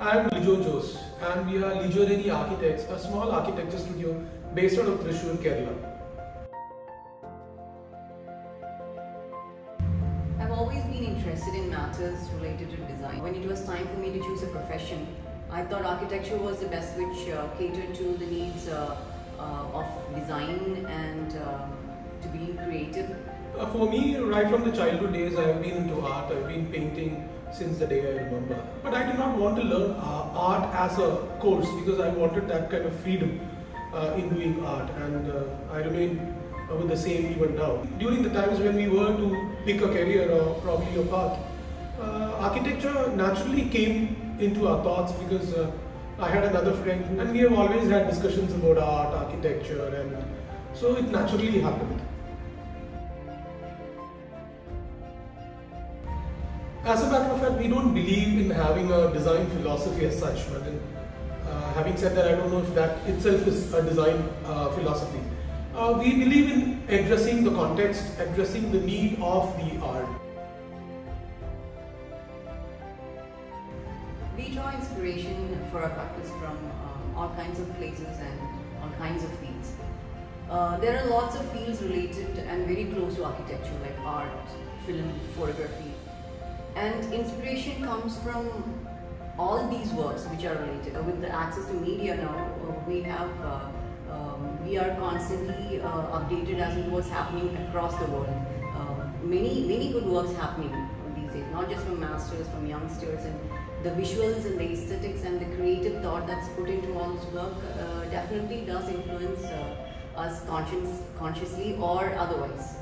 I am Lijo Jose and we are Lijo Reny Architects, a small architecture studio based out of Thrissur, Kerala. I've always been interested in matters related to design. When it was time for me to choose a profession, I thought architecture was the best which uh, catered to the needs uh, uh, of design and um, to being creative. Uh, for me, right from the childhood days, I have been into art. I've been painting since the day I remember. But I did not want to learn uh, art as a course because I wanted that kind of freedom uh, in doing art, and uh, I remain uh, with the same even now. During the times when we were to pick a career or probably a path, uh, architecture naturally came into our thoughts because uh, I had another friend, and we have always had discussions about art, architecture, and so it naturally happened. As a matter of fact, we don't believe in having a design philosophy as such. But then, uh, having said that, I don't know if that itself is a design uh, philosophy. Uh, we believe in addressing the context, addressing the need of the art. We draw inspiration for our practice from um, all kinds of places and all kinds of fields. Uh, there are lots of fields related and very close to architecture like art, film, photography. And inspiration comes from all these works which are related. Uh, with the access to media now, uh, we have uh, um, we are constantly uh, updated as to what's happening across the world. Um, many many good works happening these days, not just from masters, from youngsters, and the visuals and the aesthetics and the creative thought that's put into all this work definitely does influence us conscious, consciously or otherwise.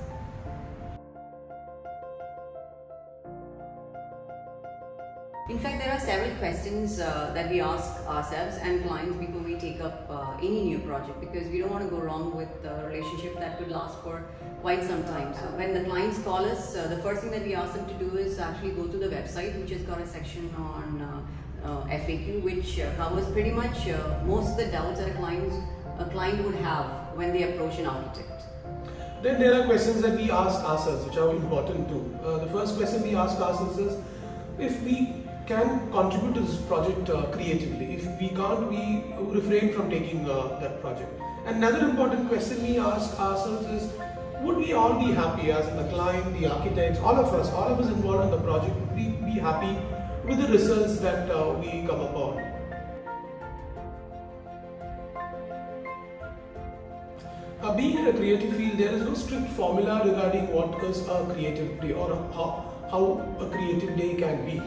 In fact, there are several questions uh, that we ask ourselves and clients before we take up uh, any new project because we don't want to go wrong with a relationship that could last for quite some time. So when the clients call us, uh, the first thing that we ask them to do is actually go to the website, which has got a section on uh, uh, FAQ, which uh, covers pretty much most of the doubts that a client, a client would have when they approach an architect. Then there are questions that we ask ourselves, which are important too. the first question we ask ourselves is, if we can contribute to this project uh, creatively. If we can't, we refrain from taking uh, that project. Another important question we ask ourselves is, would we all be happy as the client, the architects, all of us, all of us involved in the project, would we be happy with the results that uh, we come upon? Uh, being in a creative field, there is no strict formula regarding what is a creative day or how, how a creative day can be.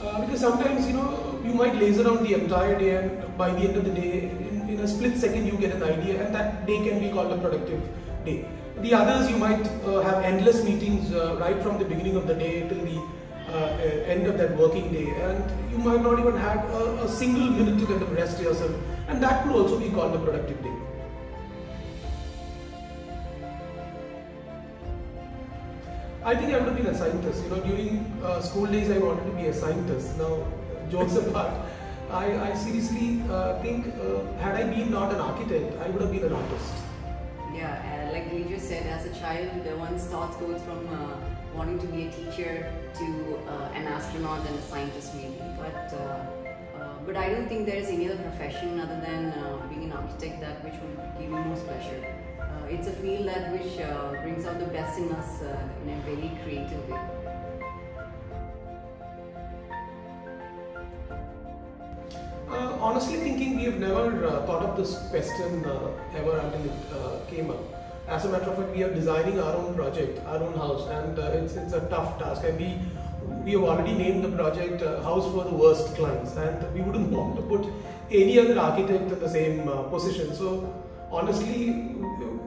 Uh, because sometimes you know you might laze around the entire day and by the end of the day in, in, a split second you get an idea and that day can be called a productive day. The others you might uh, have endless meetings uh, right from the beginning of the day till the uh, end of that working day. And you might not even have a, a single minute to kind of rest yourself. And that could also be called a productive day I think I would have been a scientist. You know, during uh, school days, I wanted to be a scientist. Now, jokes apart, I, I seriously uh, think uh, had I been not an architect, I would have been an artist. Yeah, uh, like just said, as a child, one's thoughts goes from uh, wanting to be a teacher to uh, an astronaut and a scientist maybe. But but I don't think there is any other profession other than being that which would give you most pleasure it's a field that which uh, brings out the best in us uh, in a very creative way. Uh, honestly thinking, we have never uh, thought of this question uh, ever until it uh, came up. As a matter of fact, we are designing our own project, our own house, and it's, it's a tough task. And we we have already named the project uh, House for the Worst Clients, and we wouldn't want to put any other architect in the same uh, position. So honestly,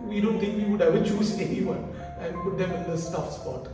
we don't think we would ever choose anyone and put them in this tough spot.